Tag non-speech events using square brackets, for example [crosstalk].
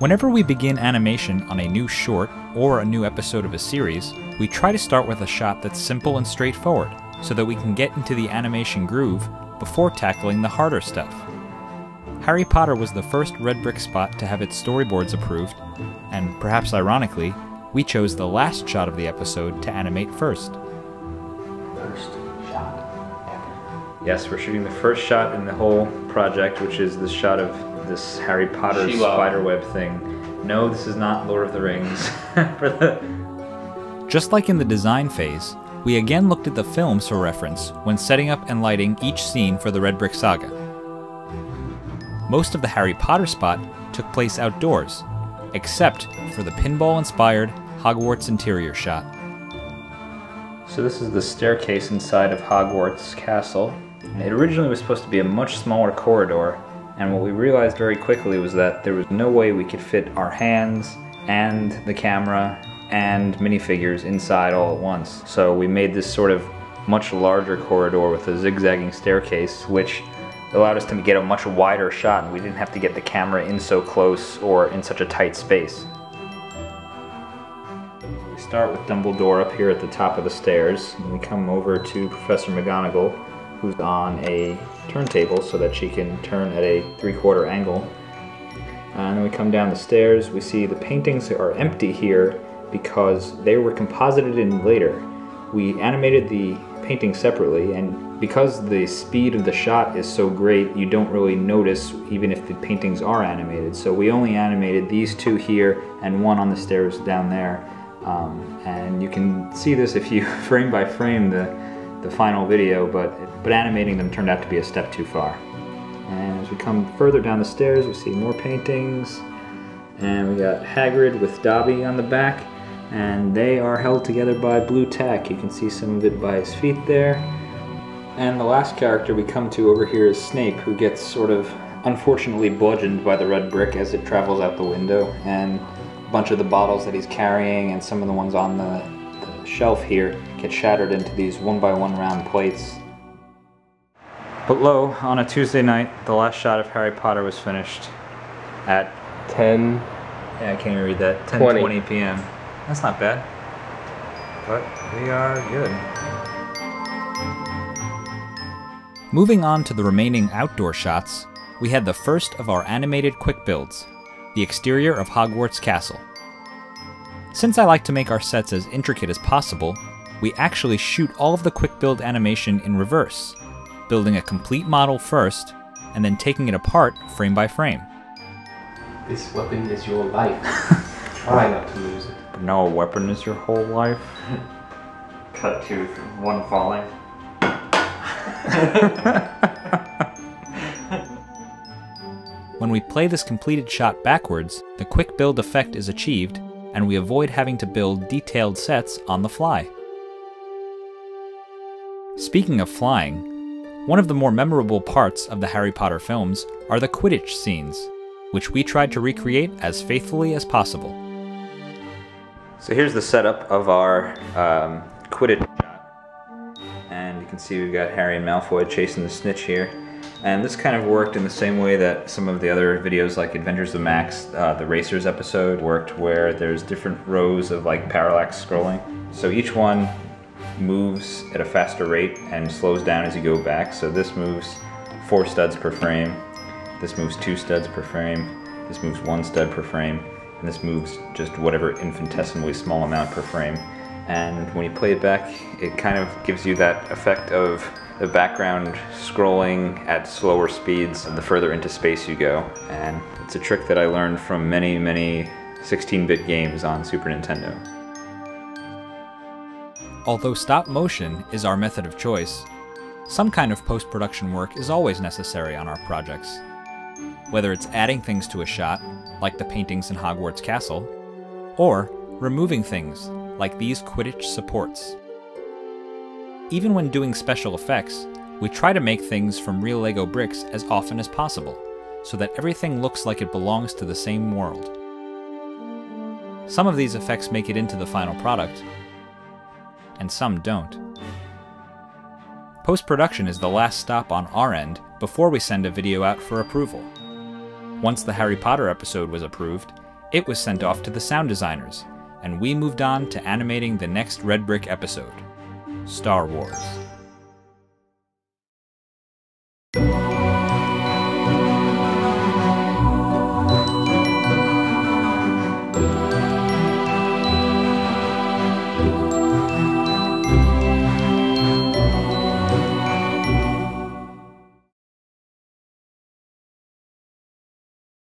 Whenever we begin animation on a new short or a new episode of a series, we try to start with a shot that's simple and straightforward, so that we can get into the animation groove before tackling the harder stuff. Harry Potter was the first red brick spot to have its storyboards approved, and perhaps ironically, we chose the last shot of the episode to animate first. First shot ever. Yes, we're shooting the first shot in the whole project, which is the shot of this Harry Potter Shelob. spiderweb thing. No, this is not Lord of the Rings. [laughs] For the... Just like in the design phase, we again looked at the films for reference when setting up and lighting each scene for the Red Brick Saga. Most of the Harry Potter spot took place outdoors, except for the pinball inspired Hogwarts interior shot. So, this is the staircase inside of Hogwarts Castle. It originally was supposed to be a much smaller corridor, and what we realized very quickly was that there was no way we could fit our hands and the camera and minifigures inside all at once. So we made this sort of much larger corridor with a zigzagging staircase, which allowed us to get a much wider shot and we didn't have to get the camera in so close or in such a tight space. We start with Dumbledore up here at the top of the stairs, and we come over to Professor McGonagall, who's on a turntable so that she can turn at a three-quarter angle. And then we come down the stairs, we see the paintings are empty here because they were composited in later. We animated the painting separately, and because the speed of the shot is so great, you don't really notice even if the paintings are animated. So we only animated these two here and one on the stairs down there. Um, and you can see this if you [laughs] frame by frame the, the final video, but, but animating them turned out to be a step too far. And as we come further down the stairs, we see more paintings. And we got Hagrid with Dobby on the back. And they are held together by blue tack. You can see some of it by his feet there. And the last character we come to over here is Snape, who gets sort of unfortunately bludgeoned by the red brick as it travels out the window. And a bunch of the bottles that he's carrying and some of the ones on the, the shelf here get shattered into these one by one round plates. But lo, on a Tuesday night, the last shot of Harry Potter was finished at 10. yeah, I can't even read that. 10 20. 20 p.m. That's not bad. But we are good. Moving on to the remaining outdoor shots, we had the first of our animated quick builds the exterior of Hogwarts Castle. Since I like to make our sets as intricate as possible, we actually shoot all of the quick build animation in reverse, building a complete model first, and then taking it apart frame by frame. This weapon is your life. [laughs] Try not to lose it. But no weapon is your whole life. [laughs] Cut to one falling. [laughs] when we play this completed shot backwards, the quick build effect is achieved, and we avoid having to build detailed sets on the fly. Speaking of flying, one of the more memorable parts of the Harry Potter films are the Quidditch scenes, which we tried to recreate as faithfully as possible. So here's the setup of our um, Quidditch shot. And you can see we've got Harry and Malfoy chasing the snitch here. And this kind of worked in the same way that some of the other videos like Adventures of Max, uh, the Racers episode, worked where there's different rows of like parallax scrolling. So each one moves at a faster rate and slows down as you go back. So this moves four studs per frame, this moves two studs per frame, this moves one stud per frame, and this moves just whatever infinitesimally small amount per frame. And when you play it back, it kind of gives you that effect of the background scrolling at slower speeds the further into space you go. And it's a trick that I learned from many, many 16-bit games on Super Nintendo. Although stop motion is our method of choice, some kind of post-production work is always necessary on our projects. Whether it's adding things to a shot, like the paintings in Hogwarts Castle, or removing things, like these Quidditch supports. Even when doing special effects, we try to make things from real Lego bricks as often as possible, so that everything looks like it belongs to the same world. Some of these effects make it into the final product, and some don't. Post production is the last stop on our end before we send a video out for approval. Once the Harry Potter episode was approved, It was sent off to the sound designers, and we moved on to animating the next Red Brick episode Star Wars.